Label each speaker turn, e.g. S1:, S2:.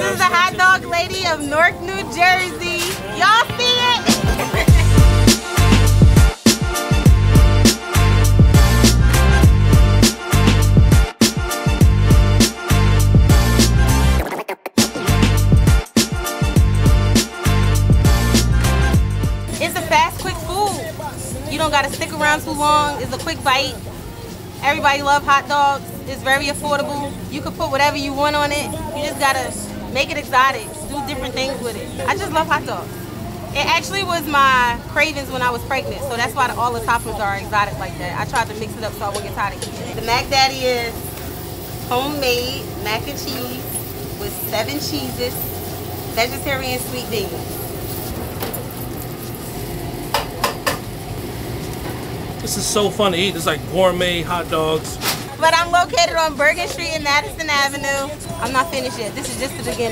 S1: This is the hot dog lady of Newark, New Jersey. Y'all see it? It's a fast, quick food. You don't gotta stick around too long. It's a quick bite. Everybody love hot dogs. It's very affordable. You can put whatever you want on it. You just gotta make it exotic. Do different things with it. I just love hot dogs. It actually was my cravings when I was pregnant, so that's why the, all the toppings are exotic like that. I tried to mix it up so I wouldn't get tired of eating it. The Mac Daddy is homemade mac and cheese with seven cheeses, vegetarian sweet beans.
S2: This is so fun to eat. It's like gourmet hot dogs.
S1: But I'm located on Bergen Street and Madison Avenue. I'm not finished yet. This is just the beginning.